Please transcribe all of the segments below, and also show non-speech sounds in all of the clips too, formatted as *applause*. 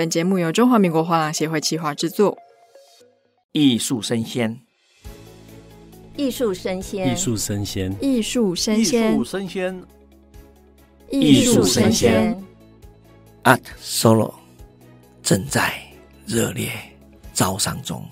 本节目由中华民国画廊协会企划制作。艺术生鲜，艺术生鲜，艺术生鲜，艺术生艺鲜术，生鲜艺术生。鲜。Art Solo 正在热烈招商中。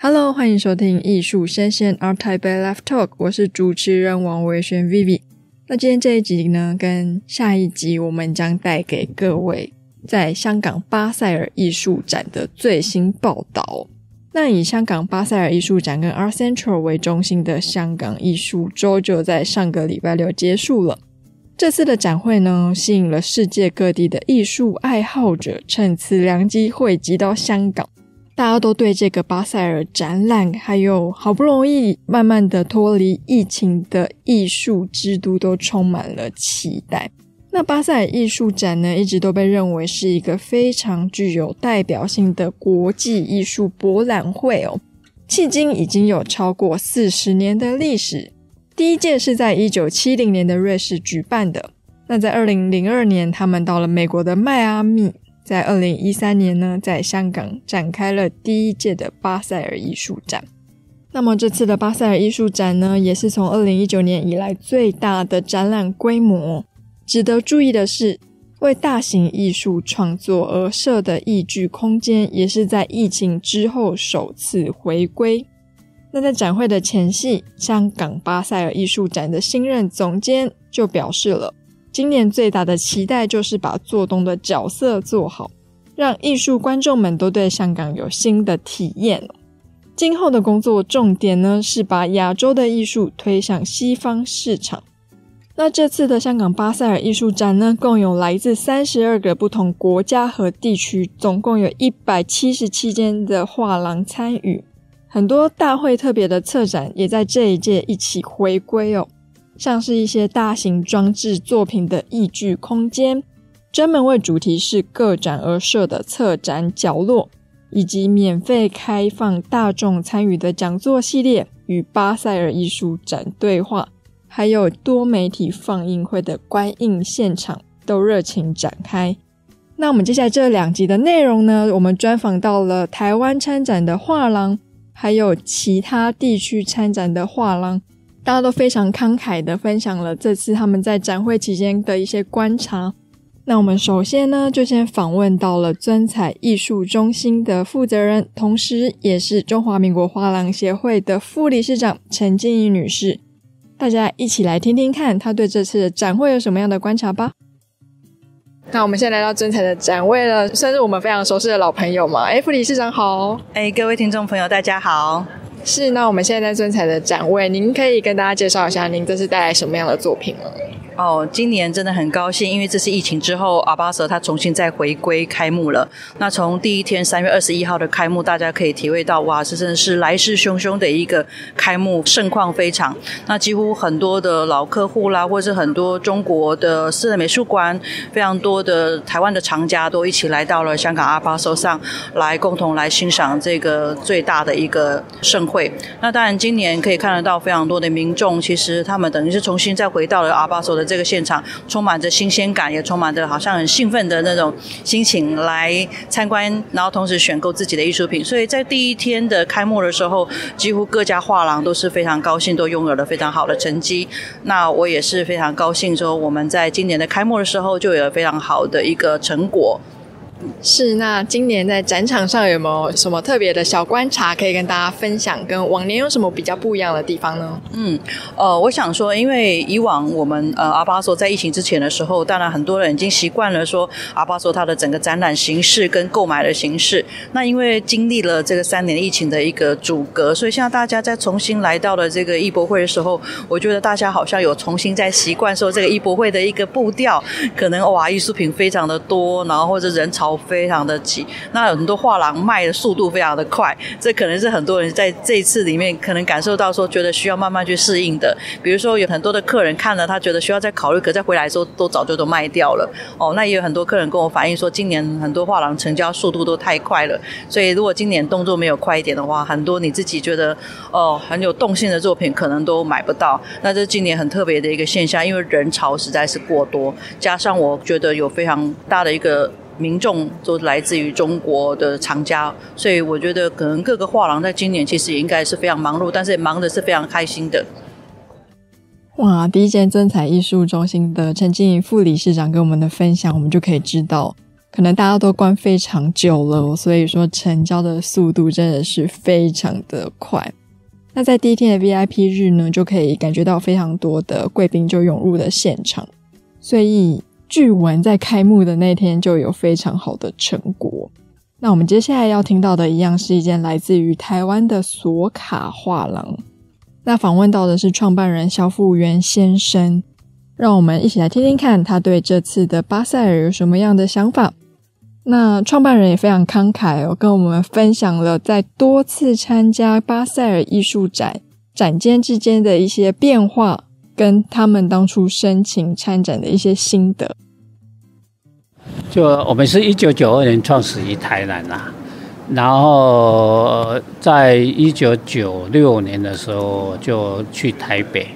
Hello，欢迎收听艺术生鲜 Art Taipei Live Talk，我是主持人王维轩 Vivi。那今天这一集呢，跟下一集我们将带给各位在香港巴塞尔艺术展的最新报道。那以香港巴塞尔艺术展跟 Art Central 为中心的香港艺术周就在上个礼拜六结束了。这次的展会呢，吸引了世界各地的艺术爱好者，趁此良机汇集到香港。大家都对这个巴塞尔展览，还有好不容易慢慢的脱离疫情的艺术之都，都充满了期待。那巴塞尔艺术展呢，一直都被认为是一个非常具有代表性的国际艺术博览会哦，迄今已经有超过四十年的历史。第一届是在一九七零年的瑞士举办的，那在二零零二年，他们到了美国的迈阿密，在二零一三年呢，在香港展开了第一届的巴塞尔艺术展。那么这次的巴塞尔艺术展呢，也是从二零一九年以来最大的展览规模。值得注意的是，为大型艺术创作而设的艺剧空间，也是在疫情之后首次回归。那在展会的前夕，香港巴塞尔艺术展的新任总监就表示了，今年最大的期待就是把做东的角色做好，让艺术观众们都对香港有新的体验。今后的工作重点呢，是把亚洲的艺术推向西方市场。那这次的香港巴塞尔艺术展呢，共有来自三十二个不同国家和地区，总共有一百七十七间的画廊参与。很多大会特别的策展也在这一届一起回归哦，像是一些大型装置作品的艺具空间，专门为主题式个展而设的策展角落，以及免费开放大众参与的讲座系列与巴塞尔艺术展对话，还有多媒体放映会的观映现场都热情展开。那我们接下来这两集的内容呢，我们专访到了台湾参展的画廊。还有其他地区参展的画廊，大家都非常慷慨的分享了这次他们在展会期间的一些观察。那我们首先呢，就先访问到了尊彩艺术中心的负责人，同时也是中华民国画廊协会的副理事长陈静怡女士。大家一起来听听看，她对这次的展会有什么样的观察吧。那我们现在来到尊彩的展位了，算是我们非常熟悉的老朋友嘛。哎，副理事长好。哎，各位听众朋友，大家好。是，那我们现在在尊彩的展位，您可以跟大家介绍一下您这是带来什么样的作品吗？哦，今年真的很高兴，因为这是疫情之后，阿巴蛇它重新再回归开幕了。那从第一天三月二十一号的开幕，大家可以体会到，哇，这真的是来势汹汹的一个开幕，盛况非常。那几乎很多的老客户啦，或是很多中国的私人美术馆，非常多的台湾的藏家都一起来到了香港阿巴蛇上来，共同来欣赏这个最大的一个盛会。那当然，今年可以看得到非常多的民众，其实他们等于是重新再回到了阿巴索的这个现场，充满着新鲜感，也充满着好像很兴奋的那种心情来参观，然后同时选购自己的艺术品。所以在第一天的开幕的时候，几乎各家画廊都是非常高兴，都拥有了非常好的成绩。那我也是非常高兴，说我们在今年的开幕的时候就有了非常好的一个成果。是，那今年在展场上有没有什么特别的小观察可以跟大家分享？跟往年有什么比较不一样的地方呢？嗯，呃，我想说，因为以往我们呃阿巴索在疫情之前的时候，当然很多人已经习惯了说阿巴索它的整个展览形式跟购买的形式。那因为经历了这个三年疫情的一个阻隔，所以现在大家在重新来到了这个艺博会的时候，我觉得大家好像有重新在习惯说这个艺博会的一个步调，可能哇艺术品非常的多，然后或者人潮。潮非常的急，那很多画廊卖的速度非常的快，这可能是很多人在这一次里面可能感受到说，觉得需要慢慢去适应的。比如说有很多的客人看了，他觉得需要再考虑，可再回来的时候都早就都卖掉了。哦，那也有很多客人跟我反映说，今年很多画廊成交速度都太快了，所以如果今年动作没有快一点的话，很多你自己觉得哦很有动性的作品可能都买不到。那这今年很特别的一个现象，因为人潮实在是过多，加上我觉得有非常大的一个民众都来自于中国的藏家，所以我觉得可能各个画廊在今年其实也应该是非常忙碌，但是也忙的是非常开心的。哇！第一间真彩艺术中心的陈经理副理事长跟我们的分享，我们就可以知道，可能大家都关非常久了，所以说成交的速度真的是非常的快。那在第一天的 VIP 日呢，就可以感觉到非常多的贵宾就涌入了现场，所以据闻在开幕的那天就有非常好的成果。那我们接下来要听到的一样是一件来自于台湾的索卡画廊。那访问到的是创办人肖富元先生，让我们一起来听听看他对这次的巴塞尔有什么样的想法。那创办人也非常慷慨哦，跟我们分享了在多次参加巴塞尔艺术展展间之间的一些变化，跟他们当初申请参展的一些心得。就我们是一九九二年创始于台南啦。然后在一九九六年的时候就去台北，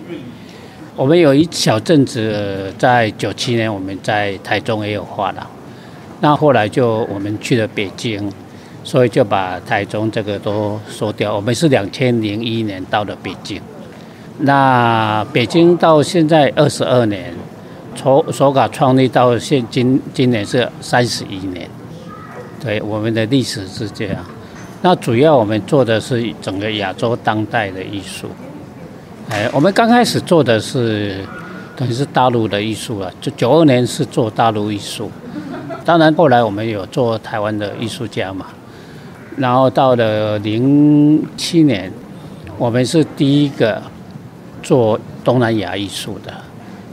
我们有一小阵子在九七年我们在台中也有画廊，那后来就我们去了北京，所以就把台中这个都收掉。我们是两千零一年到了北京，那北京到现在二十二年，从手稿创立到现今今年是三十一年。对，我们的历史是这样。那主要我们做的是整个亚洲当代的艺术。哎，我们刚开始做的是等于是大陆的艺术了，就九二年是做大陆艺术。当然后来我们有做台湾的艺术家嘛。然后到了零七年，我们是第一个做东南亚艺术的。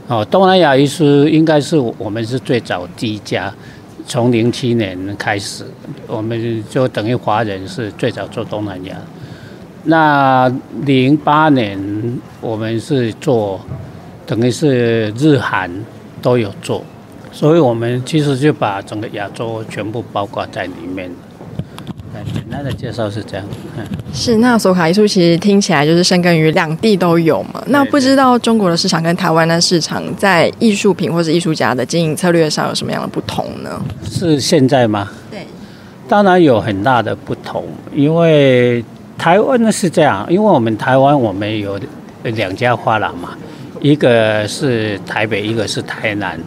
哦，东南亚艺术应该是我们是最早第一家。从零七年开始，我们就等于华人是最早做东南亚。那零八年我们是做，等于是日韩都有做，所以我们其实就把整个亚洲全部包括在里面。简单的介绍是这样。是，那索卡艺术其实听起来就是深耕于两地都有嘛。那不知道中国的市场跟台湾的市场在艺术品或者艺术家的经营策略上有什么样的不同呢？是现在吗？对，当然有很大的不同。因为台湾呢是这样，因为我们台湾我们有两家画廊嘛，一个是台北，一个是台南。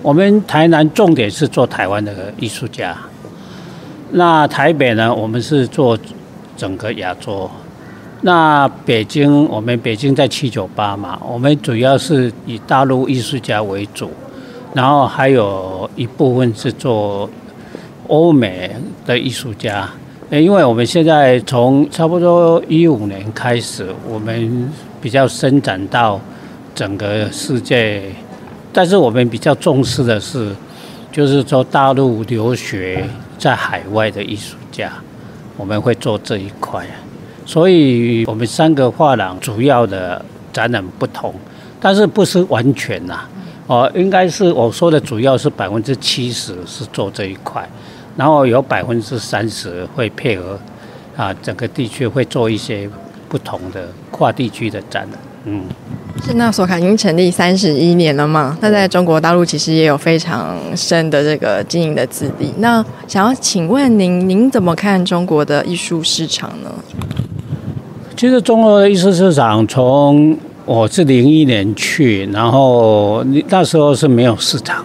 我们台南重点是做台湾的艺术家。那台北呢？我们是做整个亚洲。那北京，我们北京在七九八嘛，我们主要是以大陆艺术家为主，然后还有一部分是做欧美的艺术家。因为我们现在从差不多一五年开始，我们比较伸展到整个世界，但是我们比较重视的是，就是说大陆留学。在海外的艺术家，我们会做这一块，所以我们三个画廊主要的展览不同，但是不是完全呐？哦，应该是我说的主要是百分之七十是做这一块，然后有百分之三十会配合啊，整个地区会做一些不同的跨地区的展览，嗯。是那索卡已经成立三十一年了嘛？那在中国大陆其实也有非常深的这个经营的资历。那想要请问您，您怎么看中国的艺术市场呢？其实中国的艺术市场，从我是零一年去，然后那时候是没有市场。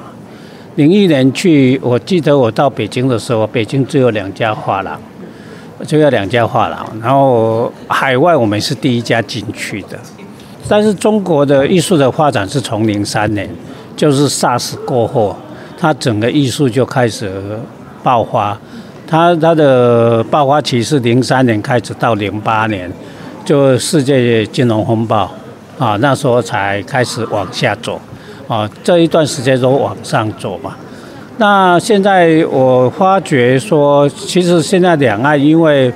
零一年去，我记得我到北京的时候，北京只有两家画廊，就有两家画廊。然后海外我们是第一家进去的。但是中国的艺术的发展是从零三年，就是 SARS 过后，它整个艺术就开始爆发。它它的爆发期是零三年开始到零八年，就世界金融风暴啊，那时候才开始往下走啊。这一段时间都往上走嘛。那现在我发觉说，其实现在两岸因为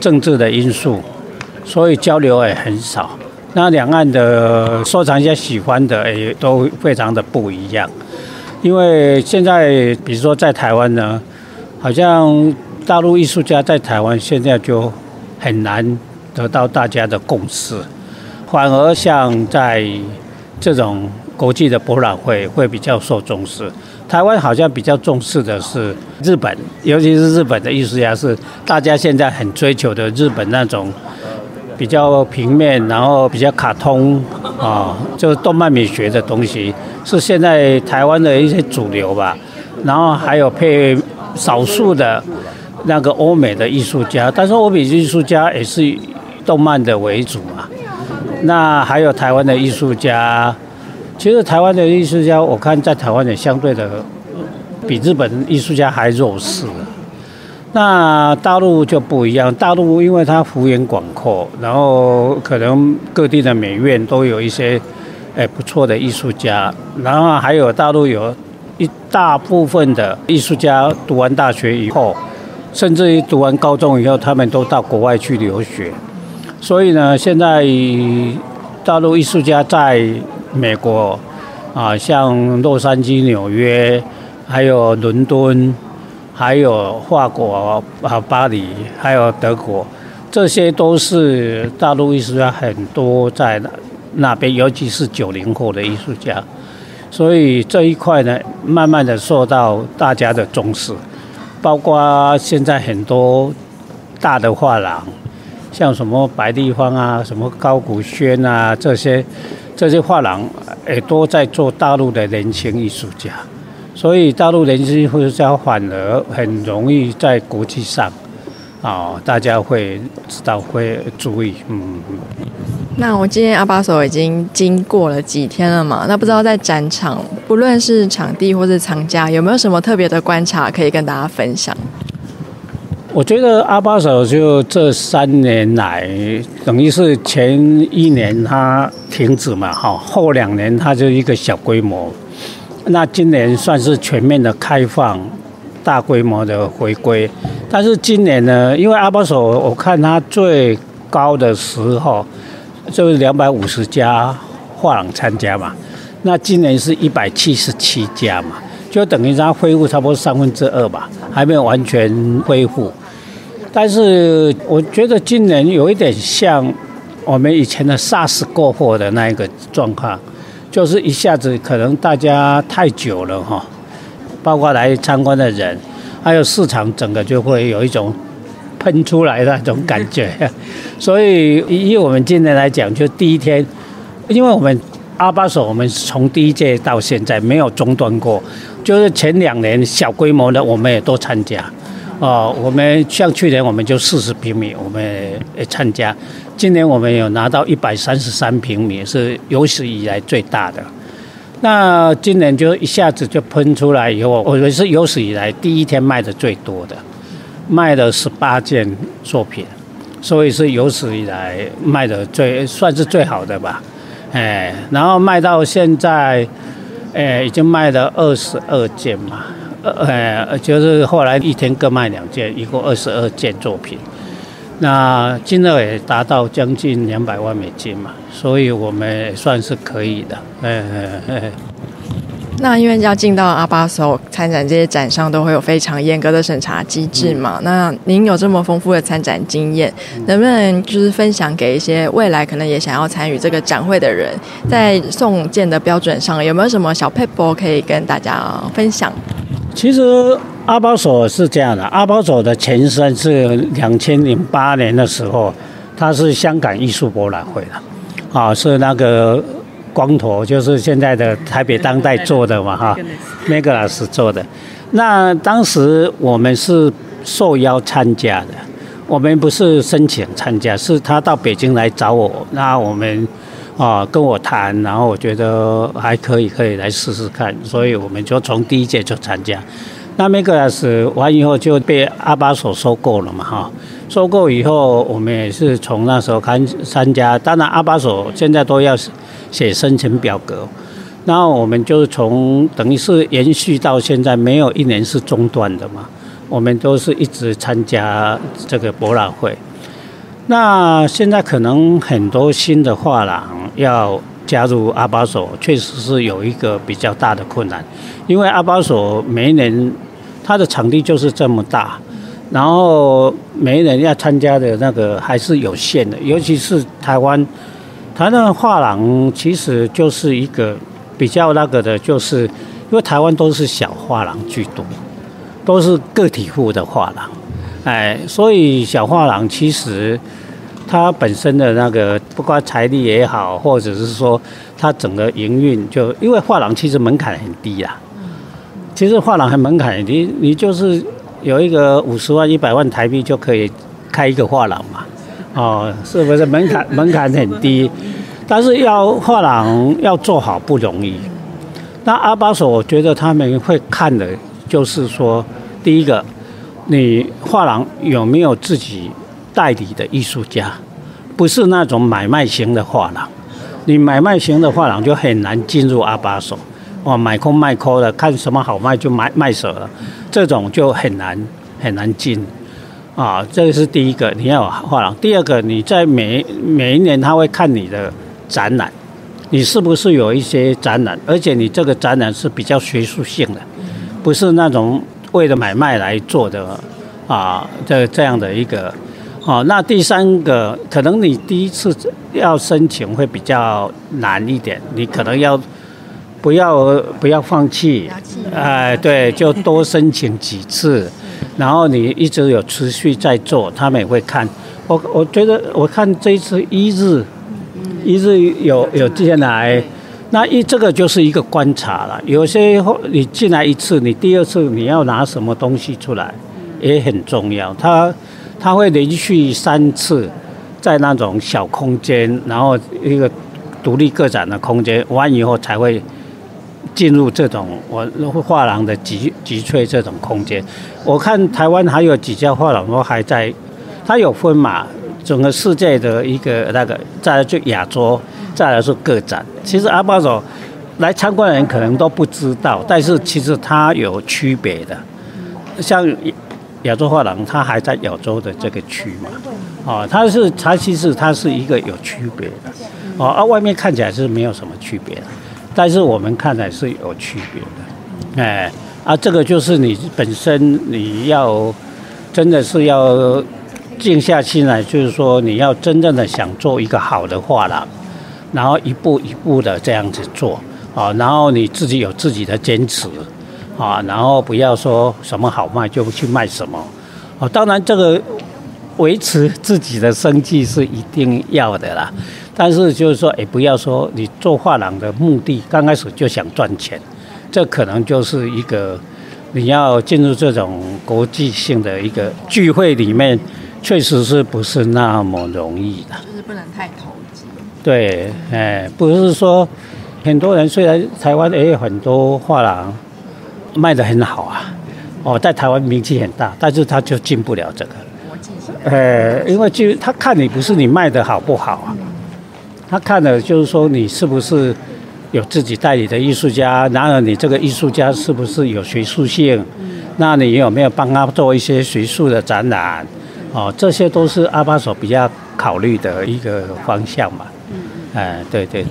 政治的因素，所以交流也很少。那两岸的收藏家喜欢的也都非常的不一样。因为现在比如说在台湾呢，好像大陆艺术家在台湾现在就很难得到大家的共识，反而像在这种国际的博览会会比较受重视。台湾好像比较重视的是日本，尤其是日本的艺术家是大家现在很追求的日本那种比较平面，然后比较卡通啊，就是动漫美学的东西，是现在台湾的一些主流吧。然后还有配少数的那个欧美的艺术家，但是欧美艺术家也是动漫的为主嘛。那还有台湾的艺术家。其实台湾的艺术家，我看在台湾也相对的比日本艺术家还弱势。那大陆就不一样，大陆因为它幅员广阔，然后可能各地的美院都有一些诶不错的艺术家，然后还有大陆有一大部分的艺术家读完大学以后，甚至于读完高中以后，他们都到国外去留学。所以呢，现在大陆艺术家在美国啊，像洛杉矶、纽约，还有伦敦，还有法国啊，巴黎，还有德国，这些都是大陆艺术家很多在那边，尤其是九零后的艺术家。所以这一块呢，慢慢的受到大家的重视，包括现在很多大的画廊，像什么白立方啊，什么高古轩啊这些。这些画廊也都在做大陆的年轻艺术家，所以大陆年轻艺术家反而很容易在国际上，啊，大家会知道会注意。嗯。那我今天阿巴手已经经过了几天了嘛？那不知道在展场，不论是场地或是藏家，有没有什么特别的观察可以跟大家分享？我觉得阿巴手就这三年来，等于是前一年它停止嘛，哈，后两年它就一个小规模，那今年算是全面的开放，大规模的回归。但是今年呢，因为阿巴手我看它最高的时候就是两百五十家画廊参加嘛，那今年是一百七十七家嘛，就等于它恢复差不多三分之二吧，还没有完全恢复。但是我觉得今年有一点像我们以前的 SARS 过后的那一个状况，就是一下子可能大家太久了哈，包括来参观的人，还有市场整个就会有一种喷出来的那种感觉。*laughs* 所以以我们今天来讲，就第一天，因为我们阿巴手我们从第一届到现在没有中断过，就是前两年小规模的我们也都参加。哦，我们像去年我们就四十平米，我们也参加。今年我们有拿到一百三十三平米，是有史以来最大的。那今年就一下子就喷出来以后，我们是有史以来第一天卖的最多的，卖了十八件作品，所以是有史以来卖的最算是最好的吧。哎，然后卖到现在，哎，已经卖了二十二件嘛。呃，就是后来一天各卖两件，一共二十二件作品，那金额也达到将近两百万美金嘛，所以我们算是可以的。哎哎哎。那因为要进到阿巴索参展，这些展商都会有非常严格的审查机制嘛。那您有这么丰富的参展经验，能不能就是分享给一些未来可能也想要参与这个展会的人，在送件的标准上有没有什么小 paper 可以跟大家分享？其实阿宝所是这样的，阿宝所的前身是两千零八年的时候，它是香港艺术博览会的，啊，是那个光头，就是现在的台北当代做的嘛，*laughs* 哈，那个老师做的。那当时我们是受邀参加的，我们不是申请参加，是他到北京来找我，那我们啊跟我谈，然后我觉得还可以，可以来试试看，所以我们就从第一届就参加。那梅格拉斯完以后就被阿巴索收购了嘛，哈，收购以后我们也是从那时候开参加。当然阿巴索现在都要写申请表格，然后我们就是从等于是延续到现在，没有一年是中断的嘛。我们都是一直参加这个博览会。那现在可能很多新的画廊要加入阿巴索，确实是有一个比较大的困难，因为阿巴索每一年它的场地就是这么大，然后每一年要参加的那个还是有限的，尤其是台湾，台湾画廊其实就是一个比较那个的，就是因为台湾都是小画廊居多，都是个体户的画廊。哎，所以小画廊其实它本身的那个，不管财力也好，或者是说它整个营运，就因为画廊其实门槛很低啊。其实画廊很门槛很低，你就是有一个五十万、一百万台币就可以开一个画廊嘛。哦，是不是门槛 *laughs* 门槛很低？但是要画廊要做好不容易。那阿巴索，我觉得他们会看的，就是说第一个。你画廊有没有自己代理的艺术家？不是那种买卖型的画廊，你买卖型的画廊就很难进入阿巴手，哦，买空卖空的，看什么好卖就买卖手了，这种就很难很难进，啊，这个是第一个你要画廊。第二个，你在每每一年他会看你的展览，你是不是有一些展览，而且你这个展览是比较学术性的，不是那种。为了买卖来做的啊，这这样的一个哦，那第三个可能你第一次要申请会比较难一点，你可能要不要不要放弃？哎，对，就多申请几次，然后你一直有持续在做，他们也会看。我我觉得我看这一次一日一日有有进来。那一这个就是一个观察了，有些你进来一次，你第二次你要拿什么东西出来，也很重要。它它会连续三次在那种小空间，然后一个独立个展的空间完以后，才会进入这种我画廊的集集萃这种空间。我看台湾还有几家画廊都还在，它有分嘛，整个世界的一个那个，再来就亚洲。再来是个展，其实阿巴索来参观的人可能都不知道，但是其实它有区别的。像亚洲画廊，它还在亚洲的这个区嘛，哦，它是它其实它是一个有区别的，哦，啊外面看起来是没有什么区别的，但是我们看来是有区别的，哎，啊，这个就是你本身你要真的是要静下心来，就是说你要真正的想做一个好的画廊。然后一步一步的这样子做啊，然后你自己有自己的坚持啊，然后不要说什么好卖就去卖什么啊。当然，这个维持自己的生计是一定要的啦。但是就是说，也不要说你做画廊的目的刚开始就想赚钱，这可能就是一个你要进入这种国际性的一个聚会里面，确实是不是那么容易的。就是不能太投机。对，哎，不是说很多人虽然台湾也有很多画廊卖的很好啊，哦，在台湾名气很大，但是他就进不了这个。呃，因为就他看你不是你卖的好不好啊，他看的就是说你是不是有自己代理的艺术家，然后你这个艺术家是不是有学术性，那你有没有帮他做一些学术的展览？哦，这些都是阿巴索比较考虑的一个方向嘛。哎，对对对，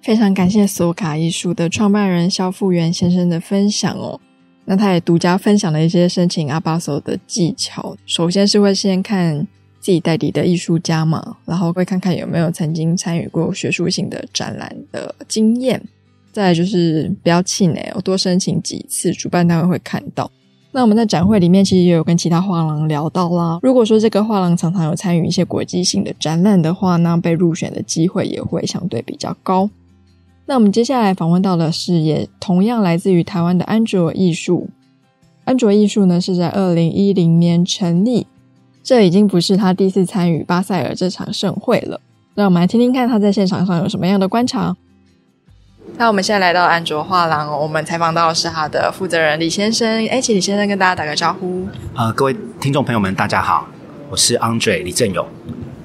非常感谢索卡艺术的创办人肖富元先生的分享哦。那他也独家分享了一些申请阿巴索的技巧。首先是会先看自己代理的艺术家嘛，然后会看看有没有曾经参与过学术性的展览的经验。再就是不要气馁哦，多申请几次，主办单位会看到。那我们在展会里面其实也有跟其他画廊聊到啦。如果说这个画廊常常有参与一些国际性的展览的话，那被入选的机会也会相对比较高。那我们接下来访问到的是，也同样来自于台湾的安卓艺术。安卓艺术呢是在二零一零年成立，这已经不是他第一次参与巴塞尔这场盛会了。那我们来听听看他在现场上有什么样的观察。那我们现在来到安卓画廊，我们采访到的是他的负责人李先生。哎，请李先生跟大家打个招呼。呃，各位听众朋友们，大家好，我是 Andre 李正勇。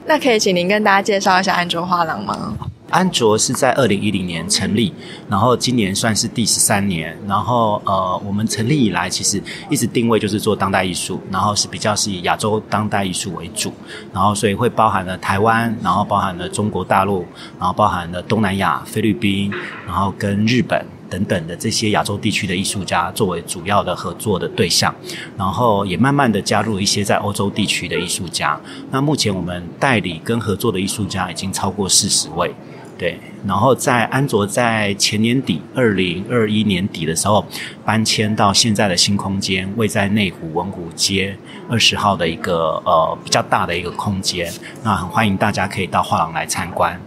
那可以请您跟大家介绍一下安卓画廊吗？安卓是在二零一零年成立，然后今年算是第十三年。然后呃，我们成立以来，其实一直定位就是做当代艺术，然后是比较是以亚洲当代艺术为主，然后所以会包含了台湾，然后包含了中国大陆，然后包含了东南亚、菲律宾，然后跟日本等等的这些亚洲地区的艺术家作为主要的合作的对象，然后也慢慢的加入一些在欧洲地区的艺术家。那目前我们代理跟合作的艺术家已经超过四十位。对，然后在安卓在前年底，二零二一年底的时候，搬迁到现在的新空间，位在内湖文湖街二十号的一个呃比较大的一个空间。那很欢迎大家可以到画廊来参观。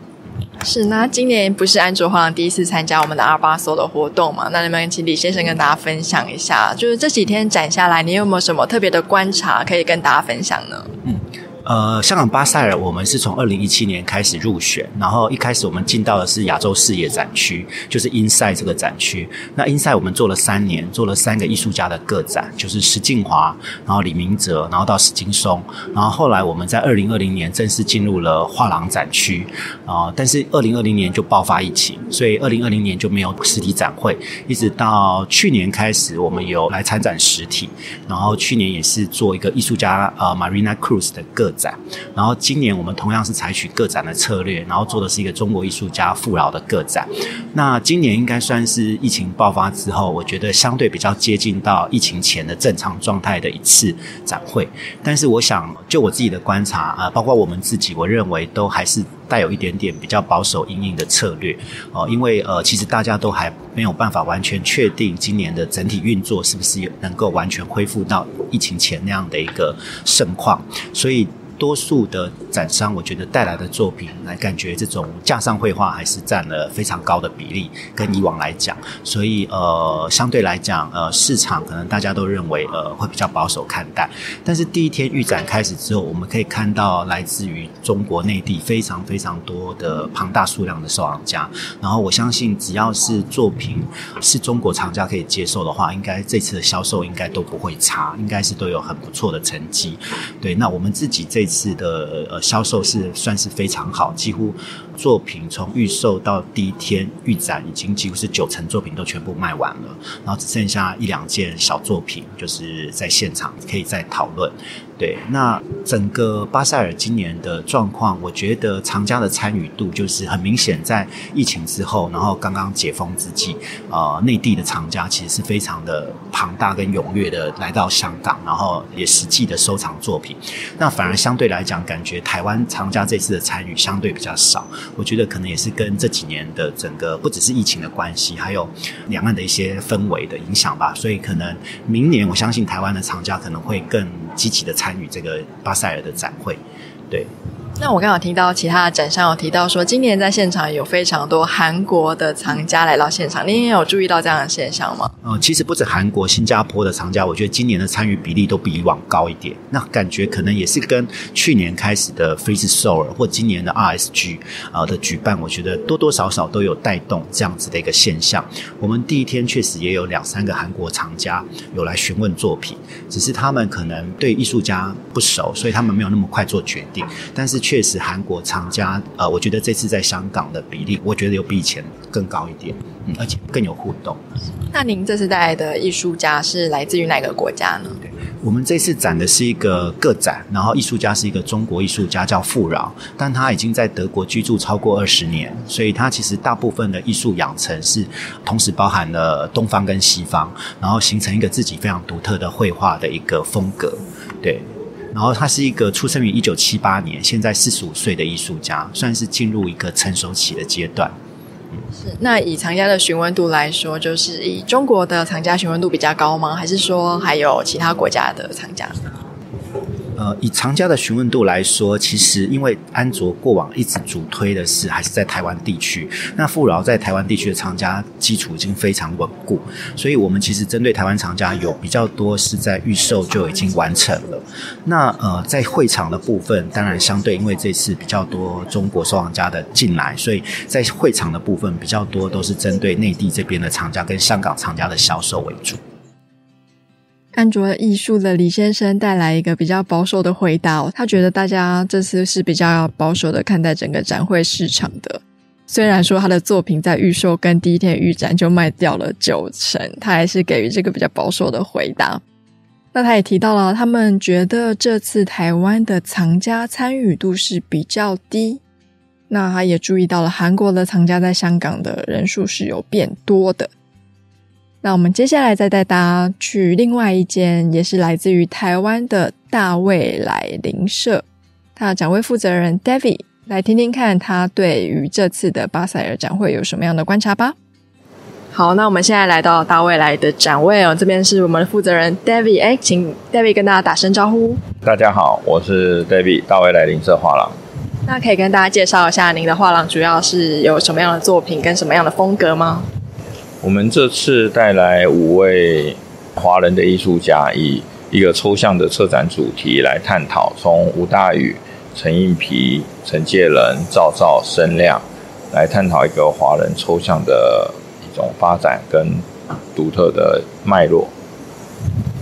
是，那今年不是安卓画廊第一次参加我们的阿巴索的活动嘛？那你们请李先生跟大家分享一下，就是这几天展下来，你有没有什么特别的观察可以跟大家分享呢？嗯。呃，香港巴塞尔，我们是从二零一七年开始入选，然后一开始我们进到的是亚洲视野展区，就是 Inside 这个展区。那 Inside 我们做了三年，做了三个艺术家的个展，就是石敬华，然后李明哲，然后到史金松，然后后来我们在二零二零年正式进入了画廊展区啊，但是二零二零年就爆发疫情，所以二零二零年就没有实体展会，一直到去年开始，我们有来参展实体，然后去年也是做一个艺术家呃 Marina Cruz 的个。展，展然后今年我们同样是采取个展的策略，然后做的是一个中国艺术家富饶的个展。那今年应该算是疫情爆发之后，我觉得相对比较接近到疫情前的正常状态的一次展会。但是我想，就我自己的观察啊，包括我们自己，我认为都还是。带有一点点比较保守、硬硬的策略哦，因为呃，其实大家都还没有办法完全确定今年的整体运作是不是能够完全恢复到疫情前那样的一个盛况，所以。多数的展商，我觉得带来的作品，来感觉这种架上绘画还是占了非常高的比例，跟以往来讲，所以呃，相对来讲，呃，市场可能大家都认为呃会比较保守看待。但是第一天预展开始之后，我们可以看到来自于中国内地非常非常多的庞大数量的收藏家。然后我相信，只要是作品是中国藏家可以接受的话，应该这次的销售应该都不会差，应该是都有很不错的成绩。对，那我们自己这。是的呃销售是算是非常好，几乎作品从预售到第一天预展，已经几乎是九成作品都全部卖完了，然后只剩下一两件小作品，就是在现场可以再讨论。对，那整个巴塞尔今年的状况，我觉得藏家的参与度就是很明显，在疫情之后，然后刚刚解封之际，呃，内地的藏家其实是非常的庞大跟踊跃的来到香港，然后也实际的收藏作品。那反而相对来讲，感觉台湾藏家这次的参与相对比较少。我觉得可能也是跟这几年的整个不只是疫情的关系，还有两岸的一些氛围的影响吧。所以可能明年，我相信台湾的藏家可能会更积极的参。与这个巴塞尔的展会，对。那我刚好听到其他的展商有提到说，今年在现场有非常多韩国的藏家来到现场，您也有注意到这样的现象吗？呃，其实不止韩国、新加坡的藏家，我觉得今年的参与比例都比以往高一点。那感觉可能也是跟去年开始的 Face Soul 或今年的 RSG 啊的举办，我觉得多多少少都有带动这样子的一个现象。我们第一天确实也有两三个韩国藏家有来询问作品，只是他们可能对艺术家不熟，所以他们没有那么快做决定，但是。确实，韩国藏家，呃，我觉得这次在香港的比例，我觉得有比以前更高一点，嗯，而且更有互动。那您这次带来的艺术家是来自于哪个国家呢？对，我们这次展的是一个个展，然后艺术家是一个中国艺术家，叫富饶，但他已经在德国居住超过二十年，所以他其实大部分的艺术养成是同时包含了东方跟西方，然后形成一个自己非常独特的绘画的一个风格，对。然后他是一个出生于一九七八年，现在四十五岁的艺术家，算是进入一个成熟期的阶段。是那以藏家的询问度来说，就是以中国的藏家询问度比较高吗？还是说还有其他国家的藏家？呃，以藏家的询问度来说，其实因为安卓过往一直主推的是还是在台湾地区，那富饶在台湾地区的藏家基础已经非常稳固，所以我们其实针对台湾藏家有比较多是在预售就已经完成了。那呃，在会场的部分，当然相对因为这次比较多中国收藏家的进来，所以在会场的部分比较多都是针对内地这边的藏家跟香港藏家的销售为主。安卓艺术的李先生带来一个比较保守的回答，他觉得大家这次是比较保守的看待整个展会市场的。虽然说他的作品在预售跟第一天预展就卖掉了九成，他还是给予这个比较保守的回答。那他也提到了，他们觉得这次台湾的藏家参与度是比较低。那他也注意到了韩国的藏家在香港的人数是有变多的。那我们接下来再带大家去另外一间，也是来自于台湾的大未来林社，他的展位负责人 David。来听听看他对于这次的巴塞尔展会有什么样的观察吧。好，那我们现在来到大未来的展位哦，这边是我们的负责人 David，哎，请 David 跟大家打声招呼。大家好，我是 David，大未来林舍画廊。那可以跟大家介绍一下您的画廊主要是有什么样的作品跟什么样的风格吗？我们这次带来五位华人的艺术家，以一个抽象的策展主题来探讨，从吴大宇。陈应皮、陈介仁、赵赵、申亮，来探讨一个华人抽象的一种发展跟独特的脉络。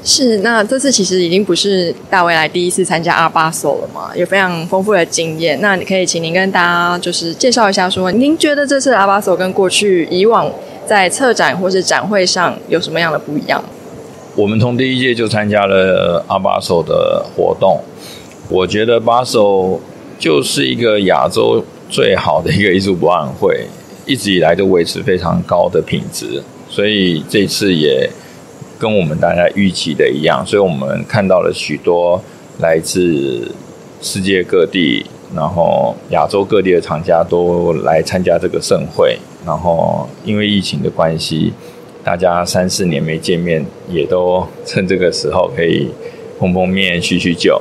是，那这次其实已经不是大卫来第一次参加阿巴索了嘛，有非常丰富的经验。那你可以请您跟大家就是介绍一下，说您觉得这次阿巴索跟过去以往在策展或是展会上有什么样的不一样？我们从第一届就参加了阿巴索的活动。我觉得巴首就是一个亚洲最好的一个艺术博览会，一直以来都维持非常高的品质，所以这次也跟我们大家预期的一样，所以我们看到了许多来自世界各地，然后亚洲各地的厂家都来参加这个盛会，然后因为疫情的关系，大家三四年没见面，也都趁这个时候可以碰碰面、叙叙旧。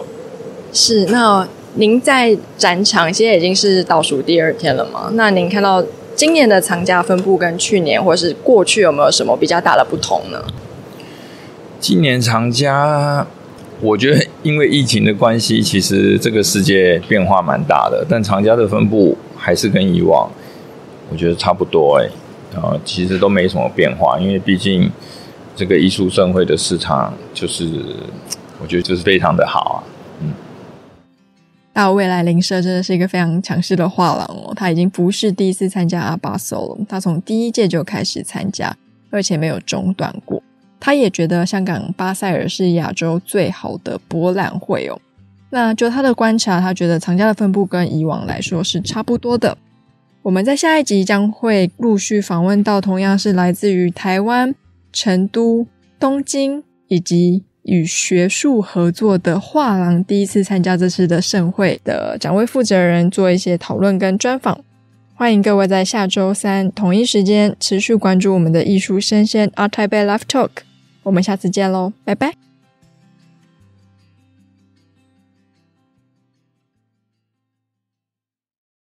是，那您在展场现在已经是倒数第二天了吗？那您看到今年的藏家分布跟去年或是过去有没有什么比较大的不同呢？今年藏家，我觉得因为疫情的关系，*laughs* 其实这个世界变化蛮大的，但厂家的分布还是跟以往我觉得差不多哎，啊，其实都没什么变化，因为毕竟这个艺术盛会的市场就是我觉得就是非常的好啊，嗯。大未来灵社真的是一个非常强势的画廊哦，他已经不是第一次参加阿巴索了，他从第一届就开始参加，而且没有中断过。他也觉得香港巴塞尔是亚洲最好的博览会哦。那就他的观察，他觉得藏家的分布跟以往来说是差不多的。我们在下一集将会陆续访问到同样是来自于台湾、成都、东京以及。与学术合作的画廊第一次参加这次的盛会的展位负责人做一些讨论跟专访，欢迎各位在下周三同一时间持续关注我们的艺术生鲜 Art Taipei Live Talk，我们下次见喽，拜拜。